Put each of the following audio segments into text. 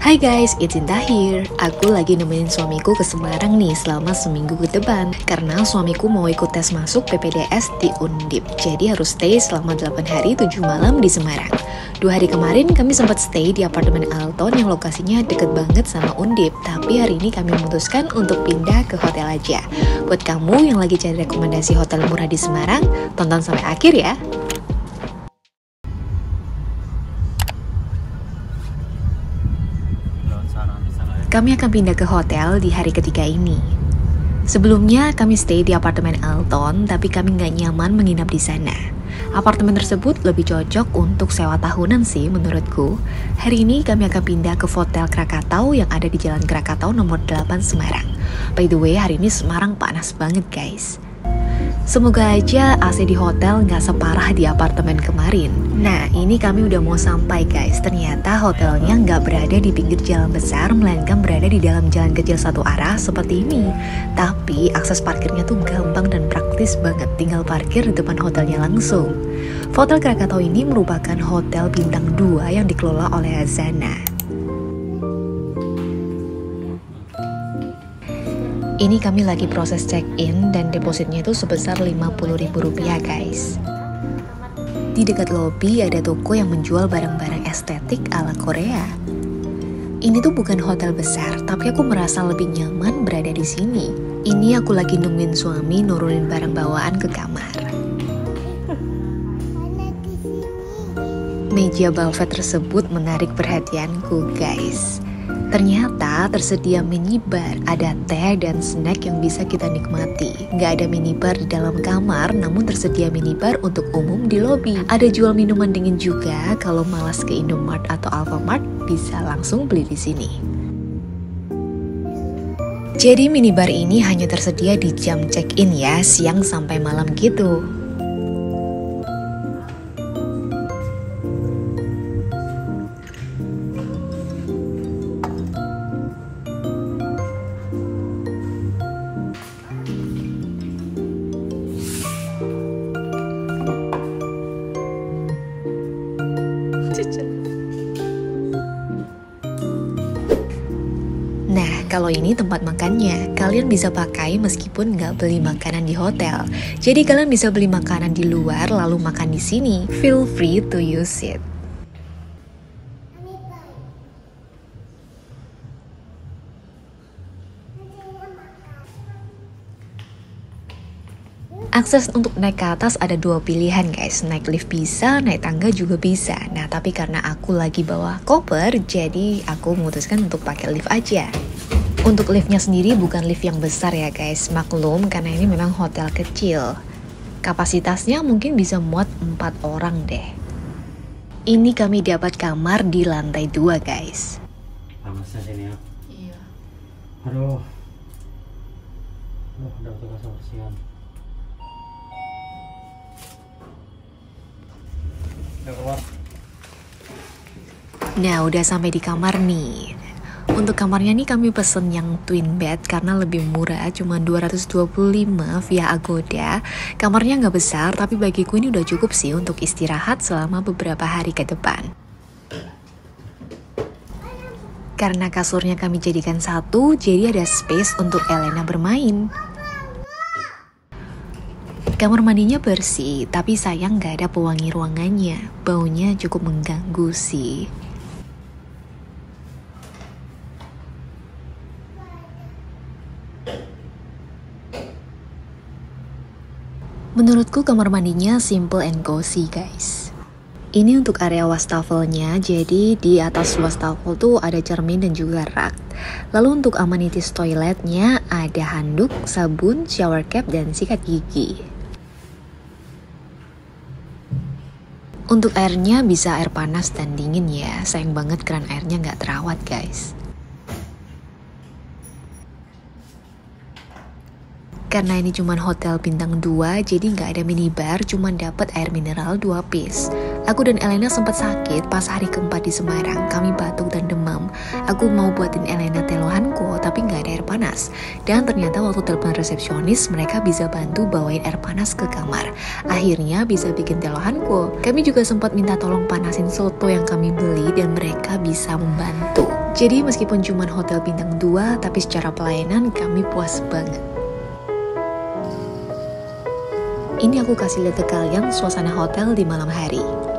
Hai guys, it's Inta here. Aku lagi nemenin suamiku ke Semarang nih selama seminggu ke depan. Karena suamiku mau ikut tes masuk PPDS di Undip. Jadi harus stay selama 8 hari 7 malam di Semarang. Dua hari kemarin kami sempat stay di apartemen Alton yang lokasinya deket banget sama Undip. Tapi hari ini kami memutuskan untuk pindah ke hotel aja. Buat kamu yang lagi cari rekomendasi hotel murah di Semarang, tonton sampai akhir ya Kami akan pindah ke hotel di hari ketiga ini. Sebelumnya kami stay di apartemen Alton, tapi kami nggak nyaman menginap di sana. Apartemen tersebut lebih cocok untuk sewa tahunan sih menurutku. Hari ini kami akan pindah ke Hotel Krakatau yang ada di Jalan Krakatau nomor 8 Semarang. By the way, hari ini Semarang panas banget guys. Semoga aja AC di hotel nggak separah di apartemen kemarin. Nah, ini kami udah mau sampai guys. Ternyata hotelnya nggak berada di pinggir jalan besar, melainkan berada di dalam jalan kecil satu arah seperti ini. Tapi akses parkirnya tuh gampang dan praktis banget. Tinggal parkir di depan hotelnya langsung. Hotel Krakatau ini merupakan hotel bintang 2 yang dikelola oleh Azana. Ini kami lagi proses check-in dan depositnya itu sebesar Rp50.000 guys. Di dekat lobi ada toko yang menjual barang-barang estetik ala Korea. Ini tuh bukan hotel besar, tapi aku merasa lebih nyaman berada di sini. Ini aku lagi nungguin suami nurunin barang bawaan ke kamar. Meja velvet tersebut menarik perhatianku guys. Ternyata tersedia minibar, ada teh dan snack yang bisa kita nikmati. Gak ada minibar di dalam kamar, namun tersedia minibar untuk umum di lobi. Ada jual minuman dingin juga, kalau malas ke Indomart atau Alfamart, bisa langsung beli di sini. Jadi minibar ini hanya tersedia di jam check-in ya, siang sampai malam gitu. Ini tempat makannya, kalian bisa pakai meskipun nggak beli makanan di hotel. Jadi kalian bisa beli makanan di luar lalu makan di sini. Feel free to use it. Akses untuk naik ke atas ada dua pilihan guys, naik lift bisa, naik tangga juga bisa. Nah tapi karena aku lagi bawa koper, jadi aku memutuskan untuk pakai lift aja. Untuk liftnya sendiri bukan lift yang besar ya guys, maklum karena ini memang hotel kecil. Kapasitasnya mungkin bisa muat 4 orang deh. Ini kami dapat kamar di lantai 2 guys. Panasnya sini ya. Iya. Aduh. Aduh, udah tugas kebersihan. Nah, udah sampai di kamar nih. Untuk kamarnya nih kami pesen yang twin bed karena lebih murah, cuma 225 via Agoda. Kamarnya nggak besar, tapi bagiku ini udah cukup sih untuk istirahat selama beberapa hari ke depan. Karena kasurnya kami jadikan satu, jadi ada space untuk Elena bermain. Kamar mandinya bersih, tapi sayang nggak ada pewangi ruangannya. Baunya cukup mengganggu sih. Menurutku kamar mandinya simple and cozy guys. Ini untuk area wastafelnya, jadi di atas wastafel tuh ada cermin dan juga rak. Lalu untuk amenities toiletnya ada handuk, sabun, shower cap, dan sikat gigi. Untuk airnya bisa air panas dan dingin ya, sayang banget keran airnya nggak terawat guys. Karena ini cuma hotel bintang 2, jadi nggak ada minibar, cuma dapat air mineral 2 piece. Aku dan Elena sempat sakit pas hari keempat di Semarang, kami batuk dan demam. Aku mau buatin Elena teh lohanku, tapi nggak ada air panas. Dan ternyata waktu telepon resepsionis, mereka bisa bantu bawain air panas ke kamar. Akhirnya bisa bikin teh lohanku. Kami juga sempat minta tolong panasin soto yang kami beli dan mereka bisa membantu. Jadi meskipun cuma hotel bintang 2, tapi secara pelayanan kami puas banget. Ini aku kasih lihat ke kalian suasana hotel di malam hari.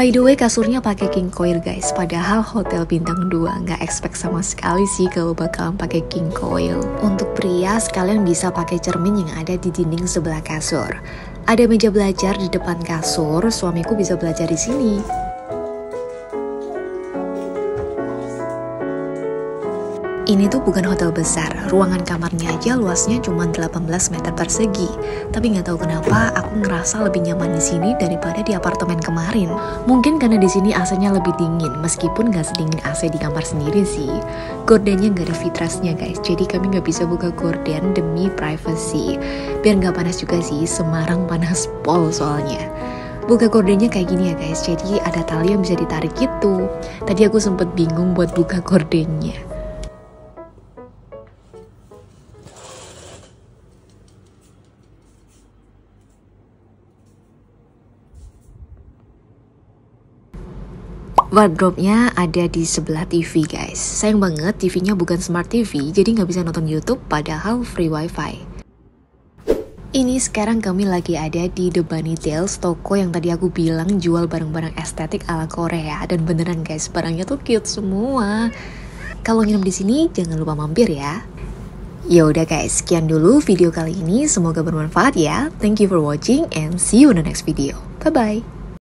By the way kasurnya pakai king coil guys. Padahal hotel bintang 2 nggak expect sama sekali sih kalau bakalan pakai king coil Untuk pria sekalian bisa pakai cermin yang ada di dinding sebelah kasur. Ada meja belajar di depan kasur Suamiku bisa belajar di sini Ini tuh bukan hotel besar, ruangan kamarnya aja luasnya cuma 18 meter persegi. Tapi nggak tahu kenapa aku ngerasa lebih nyaman di sini daripada di apartemen kemarin. Mungkin karena di sini AC-nya lebih dingin, meskipun nggak sedingin AC di kamar sendiri sih. Gordennya nggak ada fitrasnya guys, jadi kami nggak bisa buka gorden demi privacy. Biar nggak panas juga sih, Semarang panas pol soalnya buka gordennya kayak gini ya guys jadi ada tali yang bisa ditarik gitu tadi aku sempet bingung buat buka gordennya Wardrobe-nya ada di sebelah TV guys. Sayang banget TV-nya bukan smart TV, jadi nggak bisa nonton YouTube padahal free wifi. Ini sekarang kami lagi ada di The Bunny Tales, toko yang tadi aku bilang jual barang-barang estetik ala Korea. Dan beneran guys, barangnya tuh cute semua. Kalau nginep di sini, jangan lupa mampir ya. Ya udah guys, sekian dulu video kali ini. Semoga bermanfaat ya. Thank you for watching and see you in the next video. Bye bye.